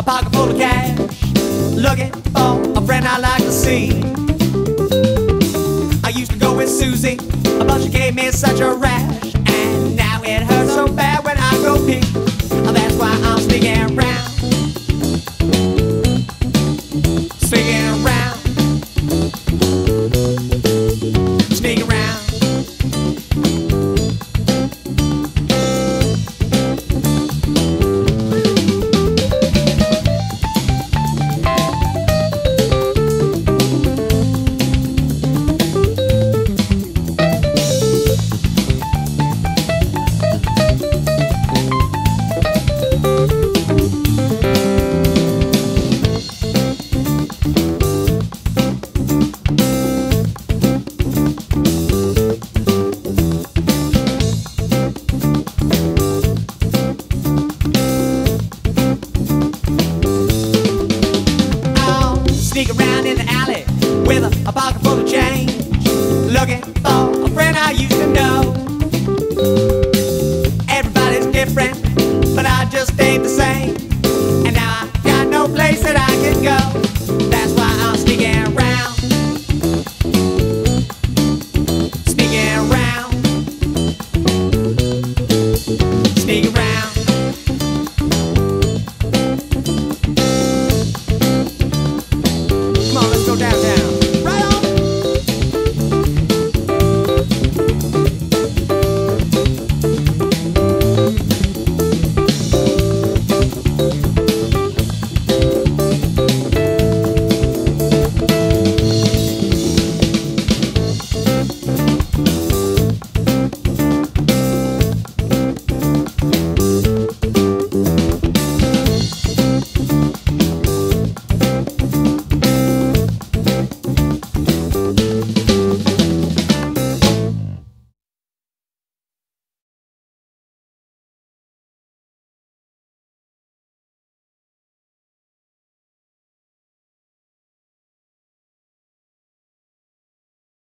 a pocket full of cash, looking for a friend I like to see. I used to go with Susie, but she gave me such a rash, and now it hurts so bad when I go pee. alley with a, a pocket full of change, looking for a friend I used to know.